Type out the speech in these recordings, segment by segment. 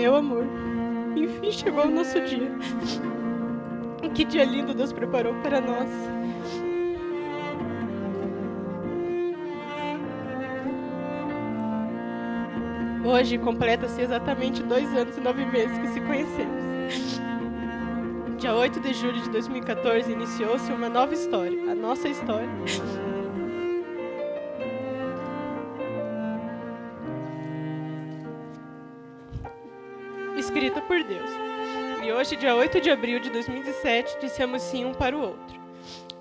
Meu amor, enfim chegou o nosso dia. Que dia lindo Deus preparou para nós. Hoje completa-se exatamente dois anos e nove meses que se conhecemos. Dia 8 de julho de 2014 iniciou-se uma nova história, a nossa história. Escrita por Deus. E hoje, dia 8 de abril de 2017, dissemos sim um para o outro.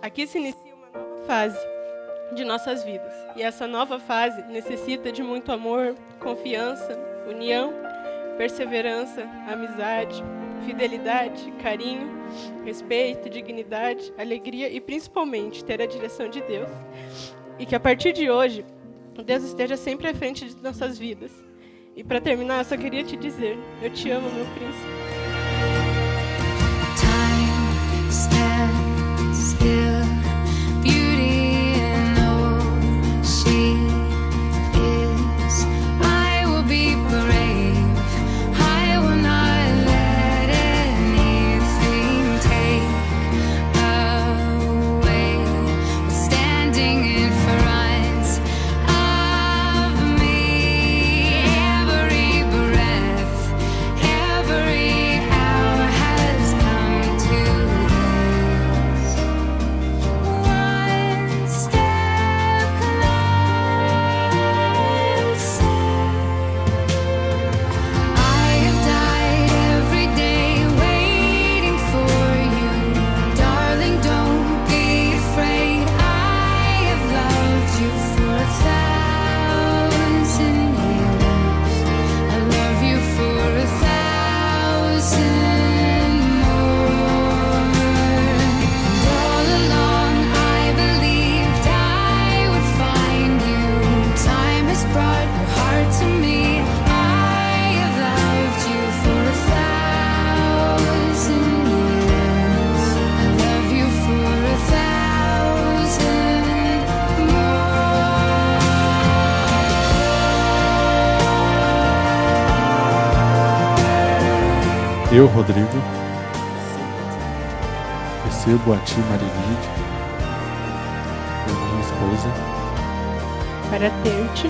Aqui se inicia uma nova fase de nossas vidas. E essa nova fase necessita de muito amor, confiança, união, perseverança, amizade, fidelidade, carinho, respeito, dignidade, alegria e principalmente ter a direção de Deus. E que a partir de hoje, Deus esteja sempre à frente de nossas vidas. E para terminar, eu só queria te dizer: eu te amo, meu príncipe. Eu, Rodrigo, recebo a ti, Marilide, minha esposa, Para ter-te,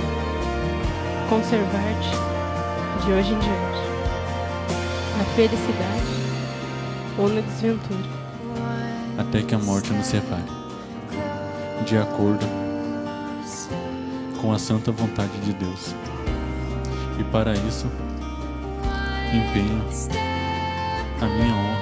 conservar-te de hoje em diante, na felicidade ou na desventura. até que a morte nos separe, de acordo com a santa vontade de Deus. E para isso, empenho a minha honra